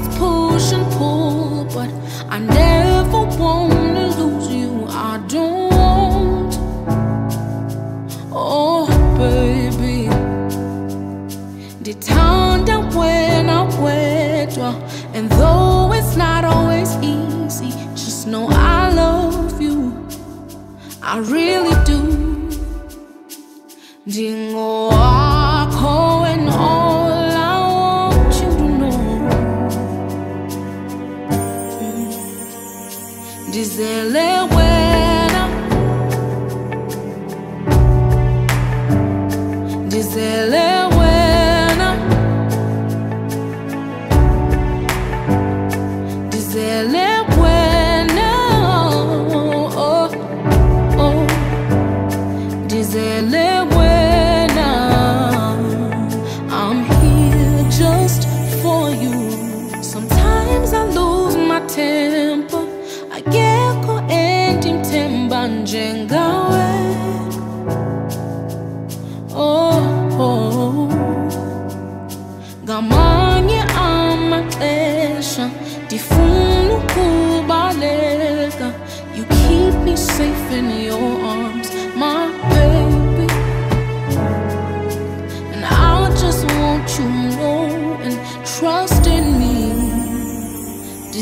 it's push and pull, but I never wanna lose you. I don't. Oh, baby. Ndithanda wena wedwa And though it's not always easy Just know I love you I really do Ndingowakho Ndizele wena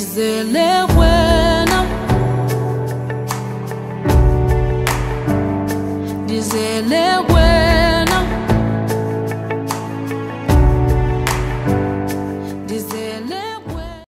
ngizele wena ngizele wena